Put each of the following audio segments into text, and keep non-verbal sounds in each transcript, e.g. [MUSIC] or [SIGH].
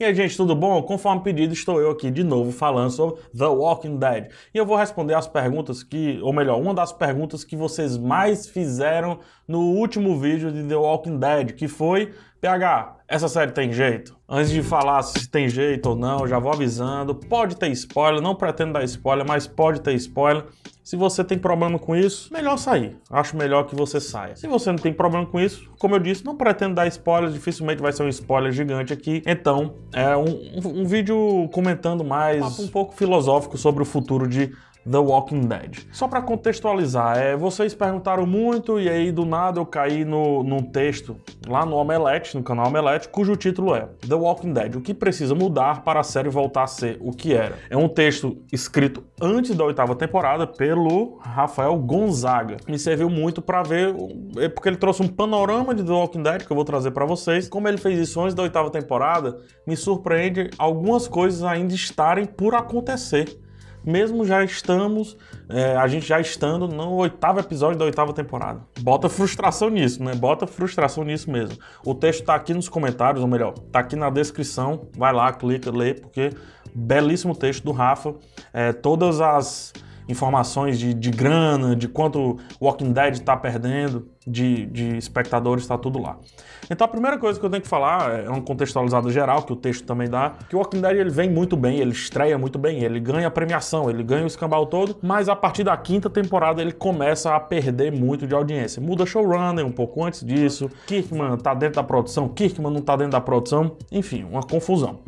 E aí, gente, tudo bom? Conforme pedido, estou eu aqui de novo falando sobre The Walking Dead. E eu vou responder as perguntas que, ou melhor, uma das perguntas que vocês mais fizeram no último vídeo de The Walking Dead, que foi PH, essa série tem jeito? Antes de falar se tem jeito ou não, já vou avisando. Pode ter spoiler, não pretendo dar spoiler, mas pode ter spoiler. Se você tem problema com isso, melhor sair. Acho melhor que você saia. Se você não tem problema com isso, como eu disse, não pretendo dar spoiler, dificilmente vai ser um spoiler gigante aqui. Então, é um, um, um vídeo comentando mais, um pouco filosófico sobre o futuro de The Walking Dead. Só para contextualizar, é, vocês perguntaram muito e aí do nada eu caí no, num texto lá no Omelete, no canal Omelete, cujo título é The Walking Dead, o que precisa mudar para a série voltar a ser o que era. É um texto escrito antes da oitava temporada pelo Rafael Gonzaga. Me serviu muito para ver, é porque ele trouxe um panorama de The Walking Dead que eu vou trazer para vocês. Como ele fez isso antes da oitava temporada, me surpreende algumas coisas ainda estarem por acontecer mesmo já estamos, é, a gente já estando no oitavo episódio da oitava temporada. Bota frustração nisso, né? Bota frustração nisso mesmo. O texto tá aqui nos comentários, ou melhor, tá aqui na descrição. Vai lá, clica, lê, porque belíssimo texto do Rafa. É, todas as informações de, de grana, de quanto Walking Dead está perdendo, de, de espectadores, está tudo lá. Então a primeira coisa que eu tenho que falar é um contextualizado geral, que o texto também dá, que o Walking Dead ele vem muito bem, ele estreia muito bem, ele ganha a premiação, ele ganha o escambau todo, mas a partir da quinta temporada ele começa a perder muito de audiência. Muda showrunner um pouco antes disso, Kirkman tá dentro da produção, Kirkman não tá dentro da produção, enfim, uma confusão.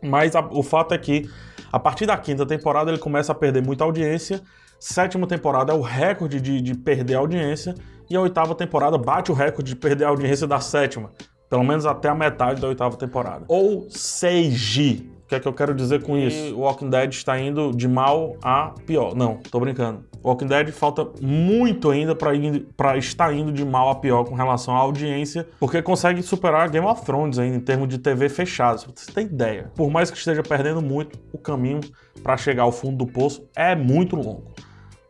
Mas a, o fato é que a partir da quinta temporada ele começa a perder muita audiência. Sétima temporada é o recorde de, de perder audiência. E a oitava temporada bate o recorde de perder a audiência da sétima. Pelo menos até a metade da oitava temporada. Ou 6G, o que é que eu quero dizer com isso? O Walking Dead está indo de mal a pior. Não, tô brincando. Walking Dead falta muito ainda para estar indo de mal a pior com relação à audiência, porque consegue superar Game of Thrones ainda em termos de TV fechada. Você tem ideia. Por mais que esteja perdendo muito, o caminho para chegar ao fundo do poço é muito longo.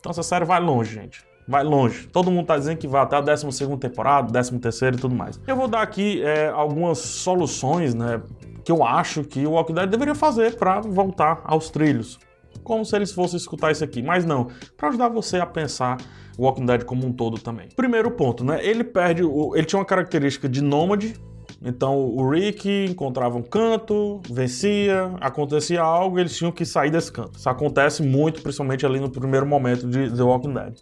Então essa série vai longe, gente vai longe. Todo mundo tá dizendo que vai até a 12 temporada, 13 terceiro e tudo mais. Eu vou dar aqui é, algumas soluções, né, que eu acho que o Walking Dead deveria fazer para voltar aos trilhos. Como se eles fossem escutar isso aqui, mas não, para ajudar você a pensar o Walking Dead como um todo também. Primeiro ponto, né? Ele perde, o, ele tinha uma característica de nômade, então o Rick encontrava um canto, vencia, acontecia algo, eles tinham que sair desse canto. Isso acontece muito, principalmente ali no primeiro momento de The Walking Dead.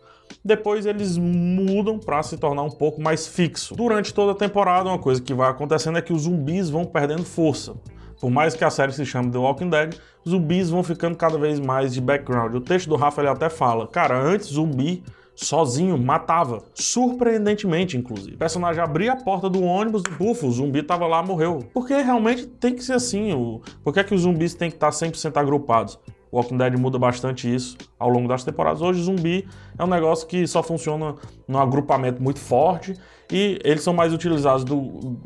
Depois eles mudam para se tornar um pouco mais fixo. Durante toda a temporada, uma coisa que vai acontecendo é que os zumbis vão perdendo força. Por mais que a série se chame The Walking Dead, zumbis vão ficando cada vez mais de background. O texto do Rafa ele até fala, cara, antes zumbi sozinho matava, surpreendentemente inclusive. O personagem abria a porta do ônibus bufo, o zumbi tava lá, morreu. Porque realmente tem que ser assim, o... por que, é que os zumbis têm que estar 100% agrupados? O Walking Dead muda bastante isso ao longo das temporadas. Hoje, zumbi é um negócio que só funciona num agrupamento muito forte e eles são mais utilizados do,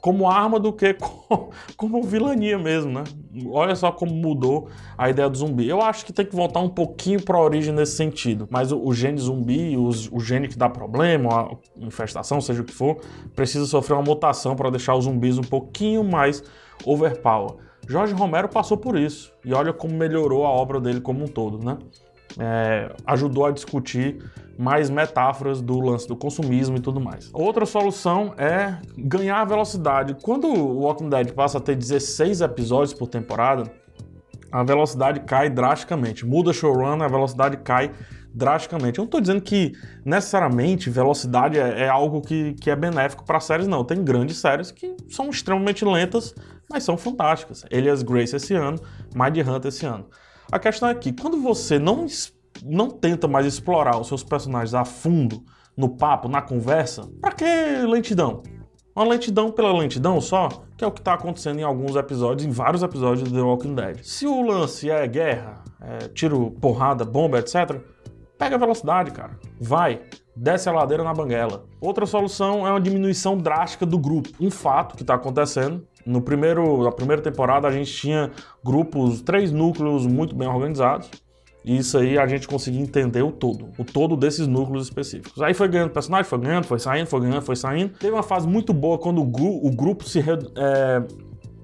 como arma do que [LAUGHS] como, vilania mesmo, né? Olha só como mudou a ideia do zumbi. Eu acho que tem que voltar um pouquinho para a origem nesse sentido. Mas o, o gene zumbi, o, o, gene que dá problema, a infestação, seja o que for, precisa sofrer uma mutação para deixar os zumbis um pouquinho mais overpower. Jorge Romero passou por isso e olha como melhorou a obra dele como um todo, né? É, ajudou a discutir mais metáforas do lance do consumismo e tudo mais. Outra solução é ganhar velocidade. Quando o Walking Dead passa a ter 16 episódios por temporada, a velocidade cai drasticamente. Muda showrun, a velocidade cai drasticamente. Eu não estou dizendo que necessariamente velocidade é, é algo que, que é benéfico para séries, não. Tem grandes séries que são extremamente lentas, mas são fantásticas. Elias Grace esse ano, Mind Hunter esse ano. A questão é que quando você não, não tenta mais explorar os seus personagens a fundo, no papo, na conversa, para que lentidão? Uma lentidão pela lentidão só, que é o que está acontecendo em alguns episódios, em vários episódios de The Walking Dead. Se o lance é guerra, é tiro, porrada, bomba, etc., pega a velocidade, cara. Vai desce a ladeira na banguela. Outra solução é uma diminuição drástica do grupo. Um fato que está acontecendo. No primeiro, na primeira temporada a gente tinha grupos, três núcleos muito bem organizados. E isso aí a gente conseguia entender o todo, o todo desses núcleos específicos. Aí foi ganhando personagem, foi ganhando, foi saindo, foi ganhando, foi saindo. Teve uma fase muito boa quando o, gru o grupo se, é,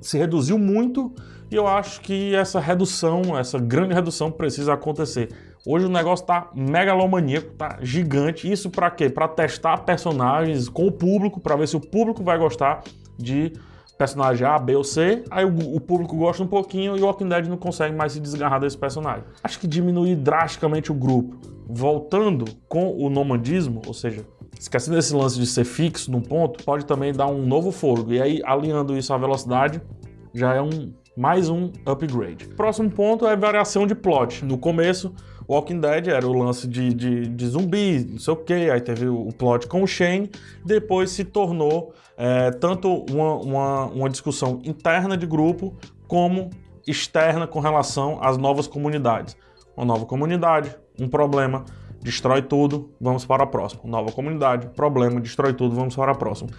se reduziu muito e eu acho que essa redução, essa grande redução precisa acontecer. Hoje o negócio tá megalomaníaco, tá gigante. Isso para quê? Para testar personagens com o público, para ver se o público vai gostar de personagem A, B ou C. Aí o, o, público gosta um pouquinho e o Walking Dead não consegue mais se desgarrar desse personagem. Acho que diminuir drasticamente o grupo. Voltando com o nomandismo, ou seja, esquecendo esse lance de ser fixo num ponto, pode também dar um novo fôlego. E aí, alinhando isso à velocidade, já é um mais um upgrade. Próximo ponto é variação de plot. No começo, Walking Dead era o lance de, de, de zumbi, não sei o que, aí teve o plot com o Shane, depois se tornou é, tanto uma, uma, uma discussão interna de grupo como externa com relação às novas comunidades. Uma nova comunidade, um problema, destrói tudo, vamos para a próxima. Nova comunidade, problema, destrói tudo, vamos para a próxima.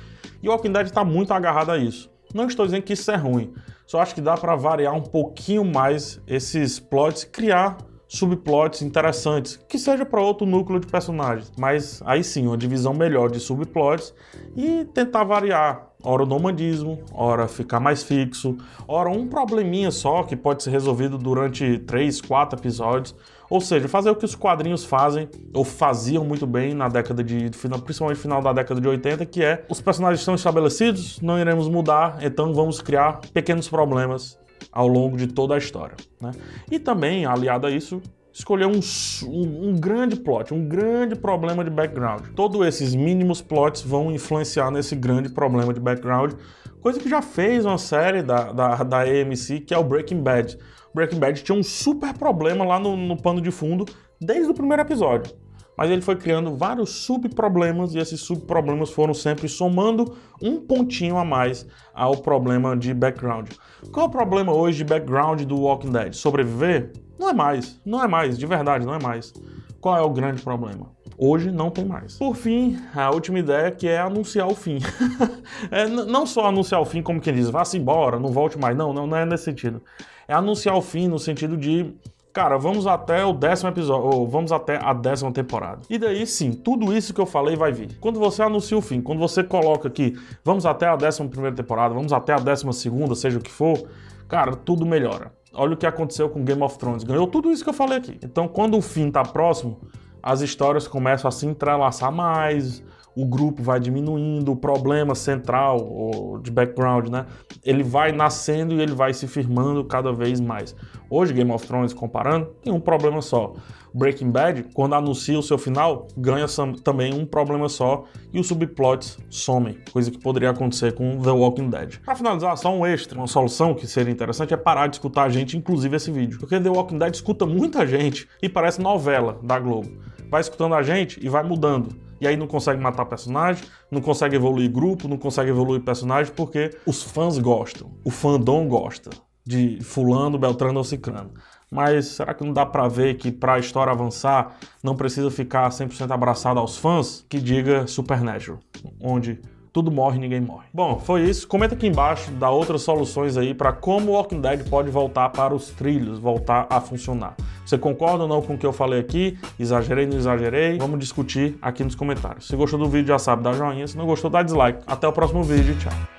E o Walking Dead está muito agarrado a isso. Não estou dizendo que isso é ruim, só acho que dá para variar um pouquinho mais esses plots, criar subplots interessantes, que seja para outro núcleo de personagens, mas aí sim, uma divisão melhor de subplots e tentar variar. Ora o nomadismo, ora ficar mais fixo, ora um probleminha só que pode ser resolvido durante 3, 4 episódios. Ou seja, fazer o que os quadrinhos fazem, ou faziam muito bem na década de. principalmente final da década de 80, que é os personagens estão estabelecidos, não iremos mudar, então vamos criar pequenos problemas ao longo de toda a história. Né? E também, aliado a isso, escolher um, um, um, grande plot, um grande problema de background. Todos esses mínimos plots vão influenciar nesse grande problema de background, coisa que já fez uma série da, da, da AMC, que é o Breaking Bad. Breaking Bad tinha um super problema lá no, no pano de fundo desde o primeiro episódio mas ele foi criando vários subproblemas e esses subproblemas foram sempre somando um pontinho a mais ao problema de background. Qual o problema hoje de background do Walking Dead? Sobreviver? Não é mais, não é mais, de verdade, não é mais. Qual é o grande problema? Hoje não tem mais. Por fim, a última ideia que é anunciar o fim. [LAUGHS] é, não só anunciar o fim como quem diz, vá-se embora, não volte mais. Não, não, não é nesse sentido. É anunciar o fim no sentido de cara, vamos até o décimo episódio, ou vamos até a décima temporada. E daí sim, tudo isso que eu falei vai vir. Quando você anuncia o fim, quando você coloca aqui, vamos até a décima primeira temporada, vamos até a décima segunda, seja o que for, cara, tudo melhora. Olha o que aconteceu com Game of Thrones, ganhou tudo isso que eu falei aqui. Então, quando o fim tá próximo, as histórias começam a se entrelaçar mais, o grupo vai diminuindo, o problema central de background, né? Ele vai nascendo e ele vai se firmando cada vez mais. Hoje, Game of Thrones, comparando, tem um problema só. Breaking Bad, quando anuncia o seu final, ganha também um problema só e os subplots somem, coisa que poderia acontecer com The Walking Dead. Para finalizar, só um extra, uma solução que seria interessante é parar de escutar a gente, inclusive esse vídeo, porque The Walking Dead escuta muita gente e parece novela da Globo. Vai escutando a gente e vai mudando. E aí não consegue matar personagem, não consegue evoluir grupo, não consegue evoluir personagem porque os fãs gostam, o fandom gosta de fulano, beltrano ou cicrano. Mas será que não dá para ver que para a história avançar não precisa ficar 100% abraçado aos fãs? Que diga Supernatural, onde tudo morre, ninguém morre. Bom, foi isso. Comenta aqui embaixo, dá outras soluções aí para como o Walking Dead pode voltar para os trilhos, voltar a funcionar. Você concorda ou não com o que eu falei aqui? Exagerei, não exagerei? Vamos discutir aqui nos comentários. Se gostou do vídeo, já sabe, dá joinha. Se não gostou, dá dislike. Até o próximo vídeo. Tchau.